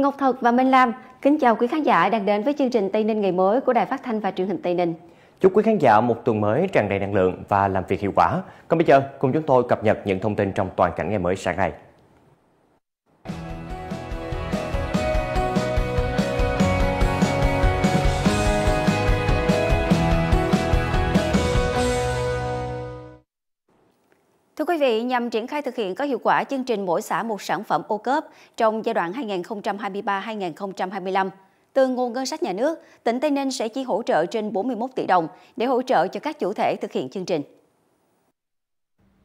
Ngọc Thật và Minh Lam kính chào quý khán giả đang đến với chương trình Tây Ninh ngày mới của Đài Phát thanh và Truyền hình Tây Ninh. Chúc quý khán giả một tuần mới tràn đầy năng lượng và làm việc hiệu quả. Còn bây giờ, cùng chúng tôi cập nhật những thông tin trong toàn cảnh ngày mới sáng nay. Thưa quý vị, nhằm triển khai thực hiện có hiệu quả chương trình mỗi xã một sản phẩm ô cớp trong giai đoạn 2023-2025, từ nguồn ngân sách nhà nước, tỉnh Tây Ninh sẽ chi hỗ trợ trên 41 tỷ đồng để hỗ trợ cho các chủ thể thực hiện chương trình.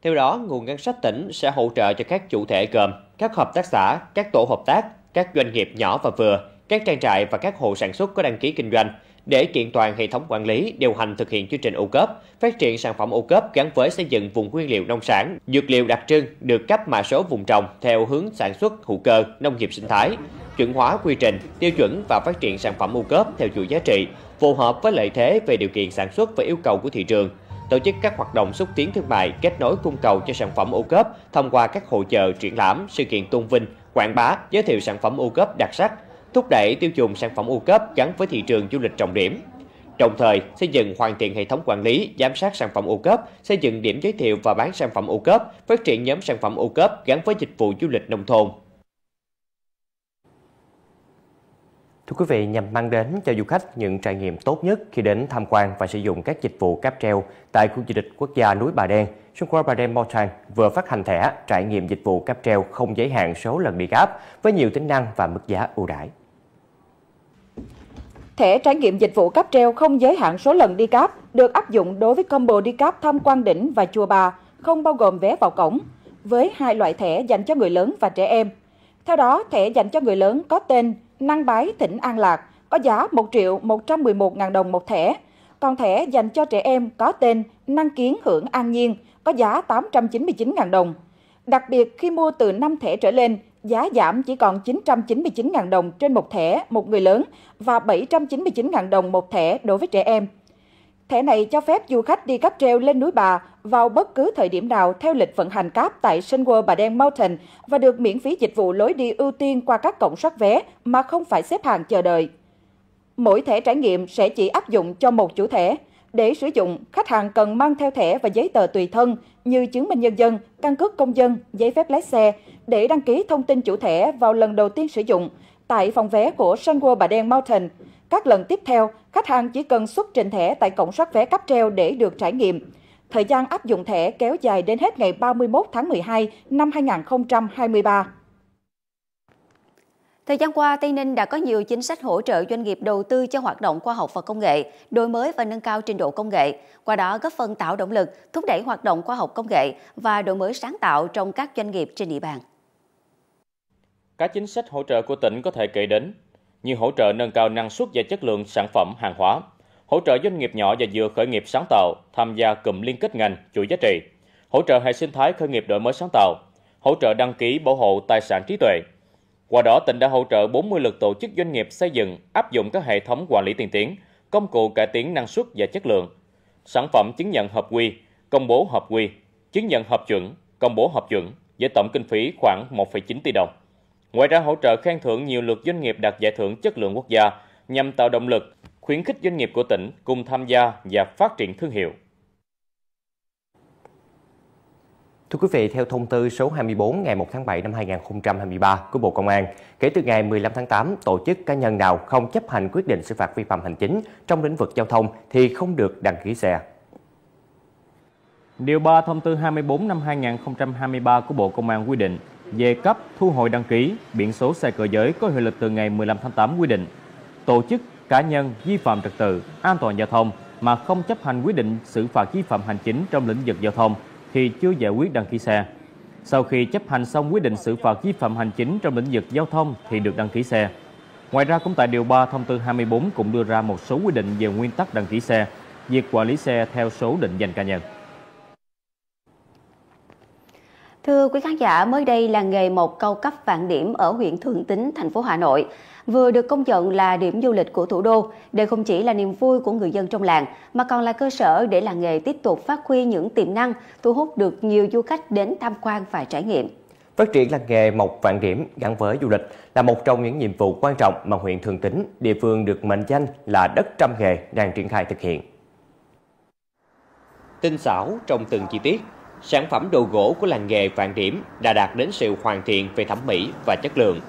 Theo đó, nguồn ngân sách tỉnh sẽ hỗ trợ cho các chủ thể gồm các hợp tác xã, các tổ hợp tác, các doanh nghiệp nhỏ và vừa, các trang trại và các hộ sản xuất có đăng ký kinh doanh để kiện toàn hệ thống quản lý, điều hành thực hiện chương trình ô cớp, phát triển sản phẩm ô cớp gắn với xây dựng vùng nguyên liệu nông sản, dược liệu đặc trưng được cấp mã số vùng trồng theo hướng sản xuất hữu cơ, nông nghiệp sinh thái, chuẩn hóa quy trình, tiêu chuẩn và phát triển sản phẩm ô cớp theo chuỗi giá trị, phù hợp với lợi thế về điều kiện sản xuất và yêu cầu của thị trường, tổ chức các hoạt động xúc tiến thương mại, kết nối cung cầu cho sản phẩm ô cớp thông qua các hội chợ, triển lãm, sự kiện tôn vinh, quảng bá, giới thiệu sản phẩm ô cớp đặc sắc, thúc đẩy tiêu dùng sản phẩm ô cấp gắn với thị trường du lịch trọng điểm. Đồng thời, xây dựng hoàn thiện hệ thống quản lý, giám sát sản phẩm ô cấp, xây dựng điểm giới thiệu và bán sản phẩm ô cấp, phát triển nhóm sản phẩm ô cấp gắn với dịch vụ du lịch nông thôn. Thưa quý vị, nhằm mang đến cho du khách những trải nghiệm tốt nhất khi đến tham quan và sử dụng các dịch vụ cáp treo tại khu du lịch quốc gia núi Bà Đen, Sunquar Bà Đen Mountain vừa phát hành thẻ trải nghiệm dịch vụ cáp treo không giới hạn số lần đi cáp với nhiều tính năng và mức giá ưu đãi. Thẻ trải nghiệm dịch vụ cáp treo không giới hạn số lần đi cáp được áp dụng đối với combo đi cáp tham quan đỉnh và chùa Bà, không bao gồm vé vào cổng, với hai loại thẻ dành cho người lớn và trẻ em. Theo đó, thẻ dành cho người lớn có tên Năng Bái Thỉnh An Lạc có giá 1 triệu 111 ngàn đồng một thẻ, còn thẻ dành cho trẻ em có tên Năng Kiến Hưởng An Nhiên có giá 899 ngàn đồng. Đặc biệt khi mua từ 5 thẻ trở lên, giá giảm chỉ còn 999.000 đồng trên một thẻ một người lớn và 799.000 đồng một thẻ đối với trẻ em. Thẻ này cho phép du khách đi cáp treo lên núi Bà vào bất cứ thời điểm nào theo lịch vận hành cáp tại Sun World Bà Đen Mountain và được miễn phí dịch vụ lối đi ưu tiên qua các cổng soát vé mà không phải xếp hàng chờ đợi. Mỗi thẻ trải nghiệm sẽ chỉ áp dụng cho một chủ thẻ. Để sử dụng, khách hàng cần mang theo thẻ và giấy tờ tùy thân như chứng minh nhân dân, căn cước công dân, giấy phép lái xe để đăng ký thông tin chủ thẻ vào lần đầu tiên sử dụng tại phòng vé của Sun World Bà Đen Mountain. Các lần tiếp theo, khách hàng chỉ cần xuất trình thẻ tại cổng soát vé cáp treo để được trải nghiệm. Thời gian áp dụng thẻ kéo dài đến hết ngày 31 tháng 12 năm 2023. Thời gian qua, Tây Ninh đã có nhiều chính sách hỗ trợ doanh nghiệp đầu tư cho hoạt động khoa học và công nghệ, đổi mới và nâng cao trình độ công nghệ, qua đó góp phần tạo động lực, thúc đẩy hoạt động khoa học công nghệ và đổi mới sáng tạo trong các doanh nghiệp trên địa bàn. Các chính sách hỗ trợ của tỉnh có thể kể đến như hỗ trợ nâng cao năng suất và chất lượng sản phẩm hàng hóa, hỗ trợ doanh nghiệp nhỏ và vừa khởi nghiệp sáng tạo tham gia cụm liên kết ngành chuỗi giá trị, hỗ trợ hệ sinh thái khởi nghiệp đổi mới sáng tạo, hỗ trợ đăng ký bảo hộ tài sản trí tuệ. Qua đó, tỉnh đã hỗ trợ 40 lượt tổ chức doanh nghiệp xây dựng, áp dụng các hệ thống quản lý tiên tiến, công cụ cải tiến năng suất và chất lượng, sản phẩm chứng nhận hợp quy, công bố hợp quy, chứng nhận hợp chuẩn, công bố hợp chuẩn với tổng kinh phí khoảng 1,9 tỷ đồng. Ngoài ra hỗ trợ khen thưởng nhiều lượt doanh nghiệp đạt giải thưởng chất lượng quốc gia nhằm tạo động lực, khuyến khích doanh nghiệp của tỉnh cùng tham gia và phát triển thương hiệu. Thưa quý vị, theo thông tư số 24 ngày 1 tháng 7 năm 2023 của Bộ Công an, kể từ ngày 15 tháng 8, tổ chức cá nhân nào không chấp hành quyết định xử phạt vi phạm hành chính trong lĩnh vực giao thông thì không được đăng ký xe. Điều 3 thông tư 24 năm 2023 của Bộ Công an quy định về cấp thu hồi đăng ký biển số xe cơ giới có hiệu lực từ ngày 15 tháng 8 quy định tổ chức cá nhân vi phạm trật tự an toàn giao thông mà không chấp hành quyết định xử phạt vi phạm hành chính trong lĩnh vực giao thông thì chưa giải quyết đăng ký xe. Sau khi chấp hành xong quyết định xử phạt vi phạm hành chính trong lĩnh vực giao thông thì được đăng ký xe. Ngoài ra cũng tại điều 3 thông tư 24 cũng đưa ra một số quy định về nguyên tắc đăng ký xe, việc quản lý xe theo số định danh cá nhân. Thưa quý khán giả, mới đây là nghề một câu cấp vạn điểm ở huyện Thường Tín, thành phố Hà Nội vừa được công nhận là điểm du lịch của thủ đô. Đây không chỉ là niềm vui của người dân trong làng, mà còn là cơ sở để làng nghề tiếp tục phát huy những tiềm năng, thu hút được nhiều du khách đến tham quan và trải nghiệm. Phát triển làng nghề mộc vạn điểm gắn với du lịch là một trong những nhiệm vụ quan trọng mà huyện Thường Tín, địa phương được mệnh danh là đất trăm nghề đang triển khai thực hiện. Tinh xảo trong từng chi tiết, sản phẩm đồ gỗ của làng nghề vạn điểm đã đạt đến sự hoàn thiện về thẩm mỹ và chất lượng.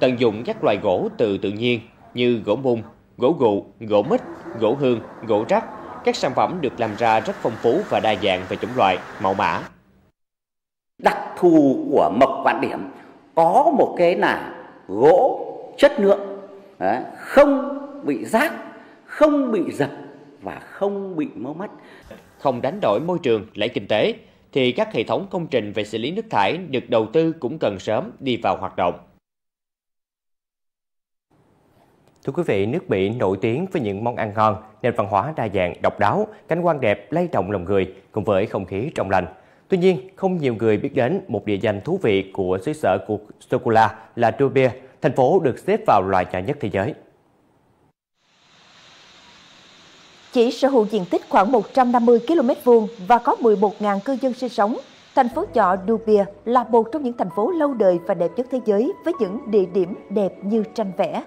Tận dụng các loại gỗ từ tự nhiên như gỗ mung, gỗ gụ, gỗ mít, gỗ hương, gỗ rắc, các sản phẩm được làm ra rất phong phú và đa dạng về chủng loại, mẫu mã. Đặc thù của mộc vạn điểm có một cái là gỗ chất lượng, không bị rác, không bị dập và không bị mơ mất. Không đánh đổi môi trường, lấy kinh tế, thì các hệ thống công trình về xử lý nước thải được đầu tư cũng cần sớm đi vào hoạt động. Thưa quý vị, nước Mỹ nổi tiếng với những món ăn ngon, nền văn hóa đa dạng, độc đáo, cảnh quan đẹp lay động lòng người cùng với không khí trong lành. Tuy nhiên, không nhiều người biết đến một địa danh thú vị của xứ sở của sô-cô-la là Dubai, thành phố được xếp vào loại nhỏ nhất thế giới. Chỉ sở hữu diện tích khoảng 150 km vuông và có 11.000 cư dân sinh sống, thành phố nhỏ Dubia là một trong những thành phố lâu đời và đẹp nhất thế giới với những địa điểm đẹp như tranh vẽ.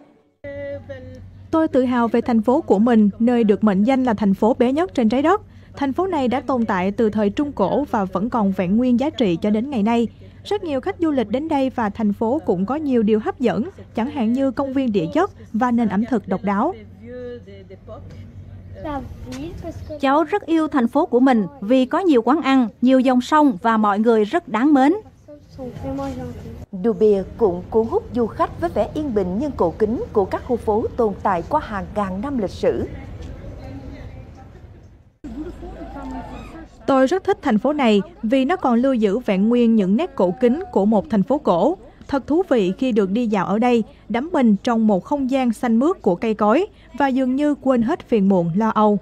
Tôi tự hào về thành phố của mình, nơi được mệnh danh là thành phố bé nhất trên trái đất. Thành phố này đã tồn tại từ thời Trung Cổ và vẫn còn vẹn nguyên giá trị cho đến ngày nay. Rất nhiều khách du lịch đến đây và thành phố cũng có nhiều điều hấp dẫn, chẳng hạn như công viên địa chất và nền ẩm thực độc đáo. Cháu rất yêu thành phố của mình vì có nhiều quán ăn, nhiều dòng sông và mọi người rất đáng mến. Dubai cũng cuốn hút du khách với vẻ yên bình nhưng cổ kính của các khu phố tồn tại qua hàng ngàn năm lịch sử. Tôi rất thích thành phố này vì nó còn lưu giữ vẹn nguyên những nét cổ kính của một thành phố cổ. Thật thú vị khi được đi dạo ở đây, đắm mình trong một không gian xanh mướt của cây cối và dường như quên hết phiền muộn lo âu.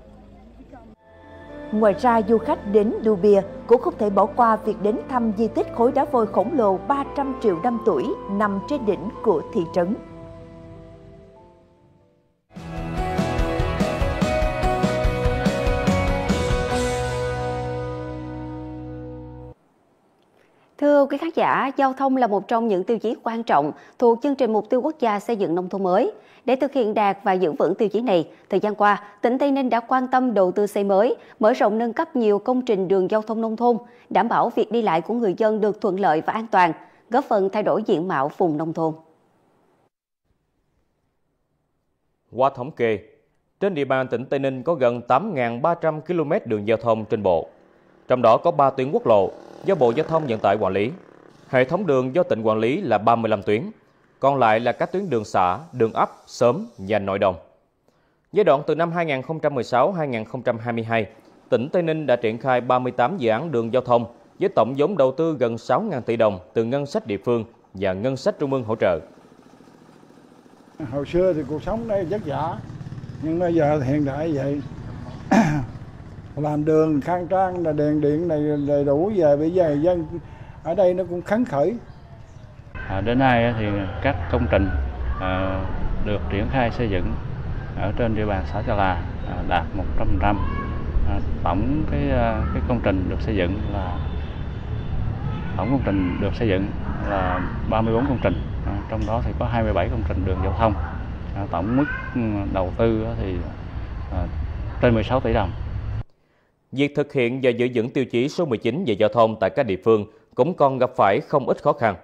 Ngoài ra, du khách đến Dubia cũng không thể bỏ qua việc đến thăm di tích khối đá vôi khổng lồ 300 triệu năm tuổi nằm trên đỉnh của thị trấn. Quý khán giả, giao thông là một trong những tiêu chí quan trọng thuộc chương trình mục tiêu quốc gia xây dựng nông thôn mới. Để thực hiện đạt và giữ vững tiêu chí này, thời gian qua, tỉnh Tây Ninh đã quan tâm đầu tư xây mới, mở rộng nâng cấp nhiều công trình đường giao thông nông thôn, đảm bảo việc đi lại của người dân được thuận lợi và an toàn, góp phần thay đổi diện mạo vùng nông thôn. Qua thống kê, trên địa bàn tỉnh Tây Ninh có gần 8.300 km đường giao thông trên bộ, trong đó có 3 tuyến quốc lộ do Bộ Giao thông Vận tải quản lý. Hệ thống đường do tỉnh quản lý là 35 tuyến, còn lại là các tuyến đường xã, đường ấp, sớm và nội đồng. Giai đoạn từ năm 2016-2022, tỉnh Tây Ninh đã triển khai 38 dự án đường giao thông với tổng vốn đầu tư gần 6.000 tỷ đồng từ ngân sách địa phương và ngân sách trung ương hỗ trợ. Hồi xưa thì cuộc sống đây rất giả nhưng bây giờ hiện đại vậy làm đường khang trang là đèn điện này đầy đủ về bây giờ dân ở đây nó cũng khấn khởi. À, đến nay thì các công trình à, được triển khai xây dựng ở trên địa bàn xã Trà Là à, đạt 100% à, tổng cái à, cái công trình được xây dựng là tổng công trình được xây dựng là 34 công trình. À, trong đó thì có 27 công trình đường giao thông. À, tổng mức ừ, đầu tư thì à, trên 16 tỷ đồng. Việc thực hiện và giữ vững tiêu chí số 19 về giao thông tại các địa phương cũng còn gặp phải không ít khó khăn,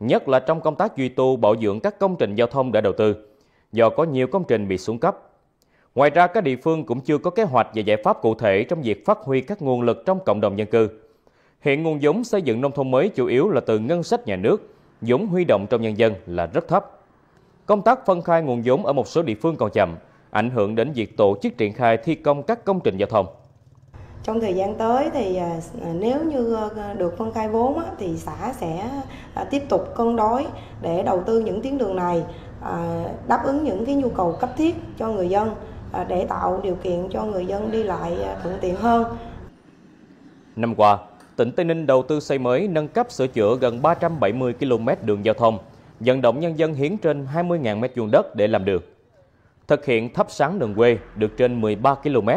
nhất là trong công tác duy tu bảo dưỡng các công trình giao thông đã đầu tư, do có nhiều công trình bị xuống cấp. Ngoài ra, các địa phương cũng chưa có kế hoạch và giải pháp cụ thể trong việc phát huy các nguồn lực trong cộng đồng dân cư. Hiện nguồn vốn xây dựng nông thôn mới chủ yếu là từ ngân sách nhà nước, vốn huy động trong nhân dân là rất thấp. Công tác phân khai nguồn vốn ở một số địa phương còn chậm, ảnh hưởng đến việc tổ chức triển khai thi công các công trình giao thông. Trong thời gian tới thì à, à, nếu như ờ, ờ, được phân khai vốn thì xã sẽ à, tiếp tục cân đối để đầu tư những tuyến đường này đáp ứng những cái nhu cầu cấp thiết cho người dân để tạo điều kiện cho người dân đi lại thuận tiện hơn. Năm qua, tỉnh Tây Ninh đầu tư xây mới nâng cấp sửa chữa gần 370 km đường giao thông, vận động nhân dân hiến trên 20.000 m vuông đất để làm đường. Thực hiện thắp sáng đường quê được trên 13 km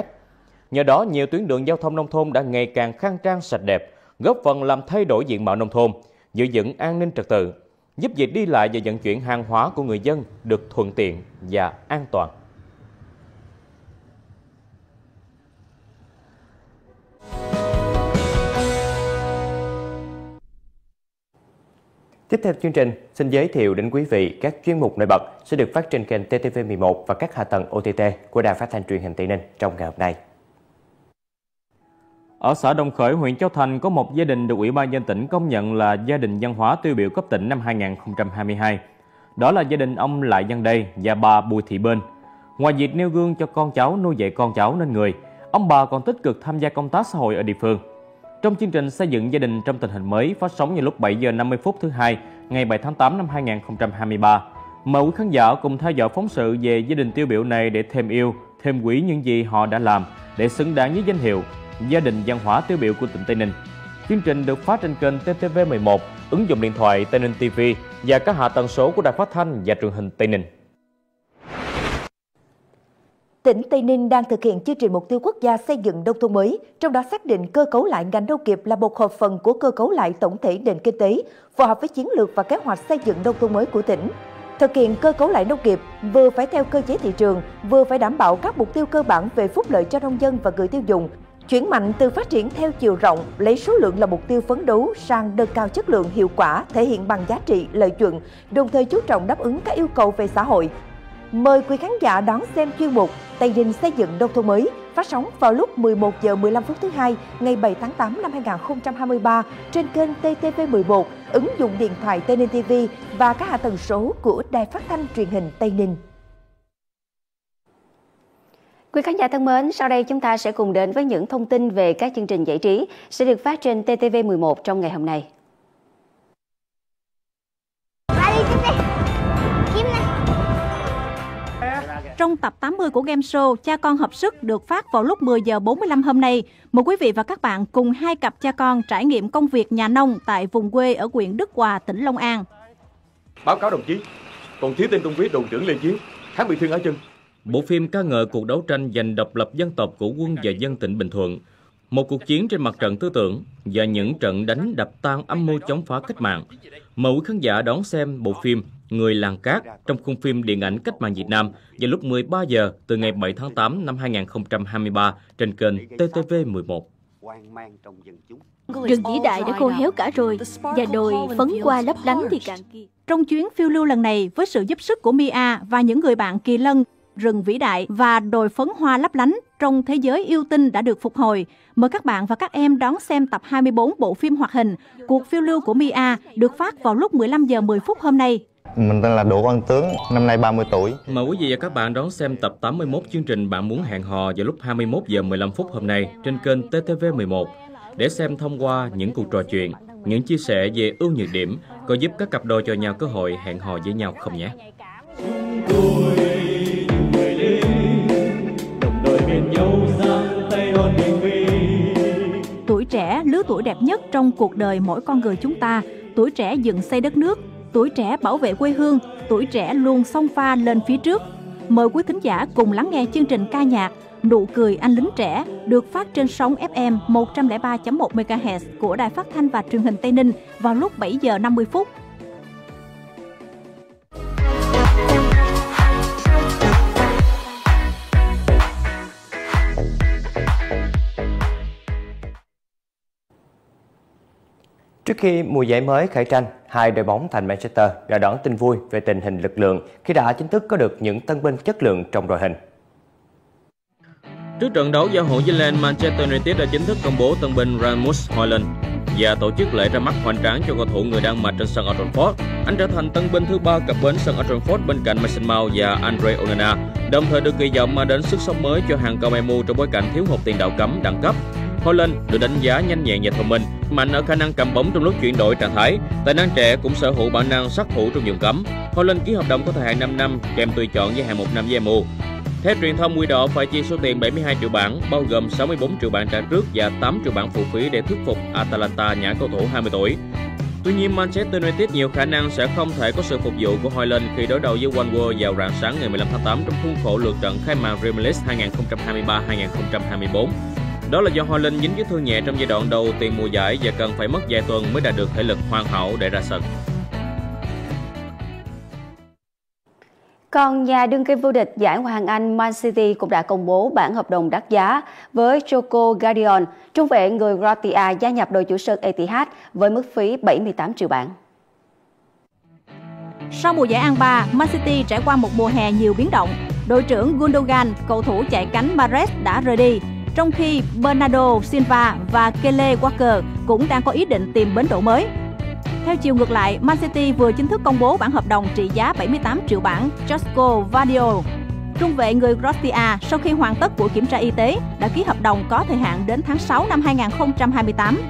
Nhờ đó, nhiều tuyến đường giao thông nông thôn đã ngày càng khang trang sạch đẹp, góp phần làm thay đổi diện mạo nông thôn, giữ vững an ninh trật tự, giúp việc đi lại và vận chuyển hàng hóa của người dân được thuận tiện và an toàn. Tiếp theo chương trình, xin giới thiệu đến quý vị các chuyên mục nổi bật sẽ được phát trên kênh TTV11 và các hạ tầng OTT của Đài Phát thanh Truyền hình Tây Ninh trong ngày hôm nay. Ở xã Đồng Khởi, huyện Châu Thành có một gia đình được Ủy ban dân tỉnh công nhận là gia đình văn hóa tiêu biểu cấp tỉnh năm 2022. Đó là gia đình ông Lại Văn Đây và bà Bùi Thị Bên. Ngoài việc nêu gương cho con cháu nuôi dạy con cháu nên người, ông bà còn tích cực tham gia công tác xã hội ở địa phương. Trong chương trình xây dựng gia đình trong tình hình mới phát sóng vào lúc 7 giờ 50 phút thứ hai ngày 7 tháng 8 năm 2023. Mời quý khán giả cùng theo dõi phóng sự về gia đình tiêu biểu này để thêm yêu, thêm quý những gì họ đã làm để xứng đáng với danh hiệu gia đình văn hóa tiêu biểu của tỉnh Tây Ninh. Chương trình được phát trên kênh TTV11, ứng dụng điện thoại Tây Ninh TV và các hạ tần số của Đài Phát thanh và Truyền hình Tây Ninh. Tỉnh Tây Ninh đang thực hiện chương trình mục tiêu quốc gia xây dựng nông thôn mới, trong đó xác định cơ cấu lại ngành nông nghiệp là một hợp phần của cơ cấu lại tổng thể nền kinh tế, phù hợp với chiến lược và kế hoạch xây dựng nông thôn mới của tỉnh. Thực hiện cơ cấu lại nông nghiệp vừa phải theo cơ chế thị trường, vừa phải đảm bảo các mục tiêu cơ bản về phúc lợi cho nông dân và người tiêu dùng, Chuyển mạnh từ phát triển theo chiều rộng, lấy số lượng là mục tiêu phấn đấu sang nâng cao chất lượng hiệu quả, thể hiện bằng giá trị, lợi nhuận, đồng thời chú trọng đáp ứng các yêu cầu về xã hội. Mời quý khán giả đón xem chuyên mục Tây Ninh xây dựng nông thôn mới phát sóng vào lúc 11 giờ 15 phút thứ hai ngày 7 tháng 8 năm 2023 trên kênh TTV11, ứng dụng điện thoại Tây Ninh TV và các hạ tầng số của Đài Phát thanh Truyền hình Tây Ninh. Quý khán giả thân mến, sau đây chúng ta sẽ cùng đến với những thông tin về các chương trình giải trí sẽ được phát trên TTV11 trong ngày hôm nay. Trong tập 80 của game show Cha con hợp sức được phát vào lúc 10 giờ 45 hôm nay, mời quý vị và các bạn cùng hai cặp cha con trải nghiệm công việc nhà nông tại vùng quê ở huyện Đức Hòa, tỉnh Long An. Báo cáo đồng chí, còn thiếu tên công viết đồn trưởng Lê Chiến, hắn bị thương ở chân. Bộ phim ca ngợi cuộc đấu tranh giành độc lập dân tộc của quân và dân tỉnh Bình Thuận, một cuộc chiến trên mặt trận tư tưởng và những trận đánh đập tan âm mưu chống phá cách mạng. Mời quý khán giả đón xem bộ phim Người làng cát trong khung phim điện ảnh Cách mạng Việt Nam vào lúc 13 giờ từ ngày 7 tháng 8 năm 2023 trên kênh TTV11. Rừng vĩ đại đã khô héo cả rồi và đồi phấn qua lấp lánh thì càng kia. Trong chuyến phiêu lưu lần này, với sự giúp sức của Mia và những người bạn kỳ lân, rừng vĩ đại và đồi phấn hoa lấp lánh trong thế giới yêu tinh đã được phục hồi. Mời các bạn và các em đón xem tập 24 bộ phim hoạt hình Cuộc phiêu lưu của Mia được phát vào lúc 15 giờ 10 phút hôm nay. Mình tên là Đỗ Văn Tướng, năm nay 30 tuổi. Mời quý vị và các bạn đón xem tập 81 chương trình Bạn muốn hẹn hò vào lúc 21 giờ 15 phút hôm nay trên kênh TTV11 để xem thông qua những cuộc trò chuyện, những chia sẻ về ưu nhược điểm có giúp các cặp đôi cho nhau cơ hội hẹn hò với nhau không nhé. Tuổi tuổi đẹp nhất trong cuộc đời mỗi con người chúng ta, tuổi trẻ dựng xây đất nước, tuổi trẻ bảo vệ quê hương, tuổi trẻ luôn song pha lên phía trước. Mời quý thính giả cùng lắng nghe chương trình ca nhạc Nụ cười anh lính trẻ được phát trên sóng FM 103.1 MHz của Đài Phát thanh và Truyền hình Tây Ninh vào lúc 7 giờ 50 phút Trước khi mùa giải mới khởi tranh, hai đội bóng thành Manchester đã đón tin vui về tình hình lực lượng khi đã chính thức có được những tân binh chất lượng trong đội hình. Trước trận đấu giao hữu với Lan Manchester United đã chính thức công bố tân binh Rasmus Højlund và tổ chức lễ ra mắt hoành tráng cho cầu thủ người Đan Mạch trên sân Old Trafford. Anh trở thành tân binh thứ ba cập bến sân Old Trafford bên cạnh Mason Mount và Andre Onana, đồng thời được kỳ vọng mang đến sức sống mới cho hàng công MU trong bối cảnh thiếu hụt tiền đạo cấm đẳng cấp. Holland được đánh giá nhanh nhẹn và thông minh, mạnh ở khả năng cầm bóng trong lúc chuyển đổi trạng thái. Tài năng trẻ cũng sở hữu bản năng sát thủ trong vùng cấm. Holland ký hợp đồng có thời hạn 5 năm kèm tùy chọn gia hạn 1 năm với MU. Theo truyền thông Quy Đỏ phải chi số tiền 72 triệu bảng, bao gồm 64 triệu bảng trả trước và 8 triệu bảng phụ phí để thuyết phục Atalanta nhả cầu thủ 20 tuổi. Tuy nhiên, Manchester United nhiều khả năng sẽ không thể có sự phục vụ của Hoyland khi đối đầu với OneWorld vào rạng sáng ngày 15 tháng 8 trong khuôn khổ lượt trận khai mạc Premier League 2023-2024. Đó là do Holland dính vết thương nhẹ trong giai đoạn đầu tiền mùa giải và cần phải mất vài tuần mới đạt được thể lực hoàn hảo để ra sân. Còn nhà đương kim vô địch giải Ngoại hạng Anh Man City cũng đã công bố bản hợp đồng đắt giá với Joko Guardian, trung vệ người Croatia gia nhập đội chủ sân Etihad với mức phí 78 triệu bảng. Sau mùa giải An 3, Man City trải qua một mùa hè nhiều biến động. Đội trưởng Gundogan, cầu thủ chạy cánh Mahrez đã rời đi, trong khi Bernardo Silva và Kele Walker cũng đang có ý định tìm bến đỗ mới. Theo chiều ngược lại, Man City vừa chính thức công bố bản hợp đồng trị giá 78 triệu bảng Josko Vadio. Trung vệ người Croatia sau khi hoàn tất buổi kiểm tra y tế đã ký hợp đồng có thời hạn đến tháng 6 năm 2028.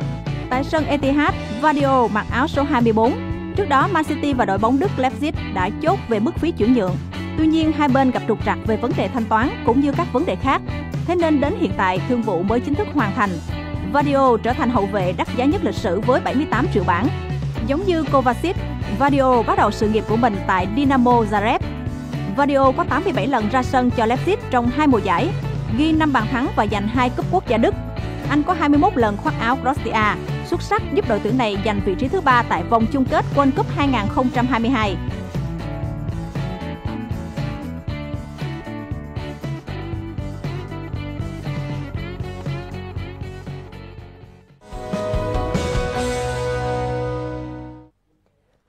Tại sân Etihad, Vadio mặc áo số 24. Trước đó, Man City và đội bóng Đức Leipzig đã chốt về mức phí chuyển nhượng. Tuy nhiên, hai bên gặp trục trặc về vấn đề thanh toán cũng như các vấn đề khác. Thế nên đến hiện tại, thương vụ mới chính thức hoàn thành. Vadio trở thành hậu vệ đắt giá nhất lịch sử với 78 triệu bảng Giống như Kovacic, Vadio bắt đầu sự nghiệp của mình tại Dinamo Zagreb. Vadio có 87 lần ra sân cho Leipzig trong hai mùa giải, ghi 5 bàn thắng và giành hai cúp quốc gia Đức. Anh có 21 lần khoác áo Croatia, xuất sắc giúp đội tuyển này giành vị trí thứ ba tại vòng chung kết World Cup 2022.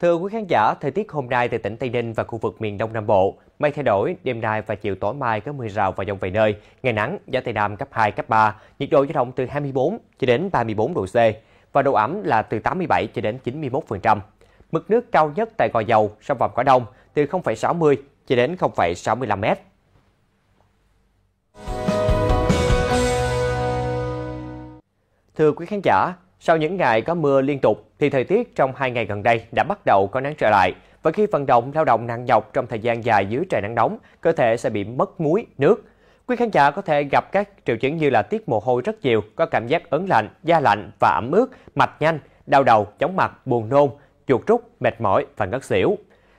Thưa quý khán giả, thời tiết hôm nay tại tỉnh Tây Ninh và khu vực miền Đông Nam Bộ, mây thay đổi, đêm nay và chiều tối mai có mưa rào và dông vài nơi, ngày nắng, gió Tây Nam cấp 2, cấp 3, nhiệt độ dao động từ 24 cho đến 34 độ C và độ ẩm là từ 87 cho đến 91%. Mực nước cao nhất tại Gò Dầu, sông Vàm Cỏ Đông từ 0,60 cho đến 0,65 m. Thưa quý khán giả, sau những ngày có mưa liên tục thì thời tiết trong hai ngày gần đây đã bắt đầu có nắng trở lại và khi vận động lao động nặng nhọc trong thời gian dài dưới trời nắng nóng, cơ thể sẽ bị mất muối, nước. Quý khán giả có thể gặp các triệu chứng như là tiết mồ hôi rất nhiều, có cảm giác ớn lạnh, da lạnh và ẩm ướt, mạch nhanh, đau đầu, chóng mặt, buồn nôn, chuột rút, mệt mỏi và ngất xỉu.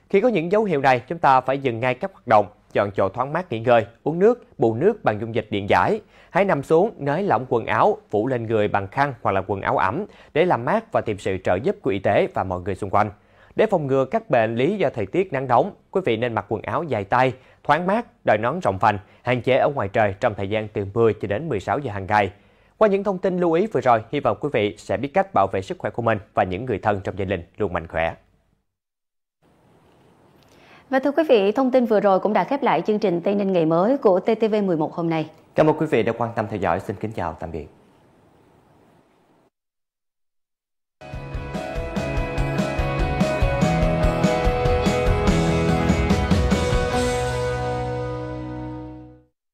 Khi có những dấu hiệu này, chúng ta phải dừng ngay các hoạt động, chọn chỗ thoáng mát nghỉ ngơi, uống nước, bù nước bằng dung dịch điện giải. Hãy nằm xuống, nới lỏng quần áo, phủ lên người bằng khăn hoặc là quần áo ẩm để làm mát và tìm sự trợ giúp của y tế và mọi người xung quanh. Để phòng ngừa các bệnh lý do thời tiết nắng nóng, quý vị nên mặc quần áo dài tay, thoáng mát, đội nón rộng vành, hạn chế ở ngoài trời trong thời gian từ 10 cho đến 16 giờ hàng ngày. Qua những thông tin lưu ý vừa rồi, hy vọng quý vị sẽ biết cách bảo vệ sức khỏe của mình và những người thân trong gia đình luôn mạnh khỏe. Và thưa quý vị, thông tin vừa rồi cũng đã khép lại chương trình Tây Ninh ngày mới của TTV11 hôm nay. Cảm ơn quý vị đã quan tâm theo dõi. Xin kính chào tạm biệt.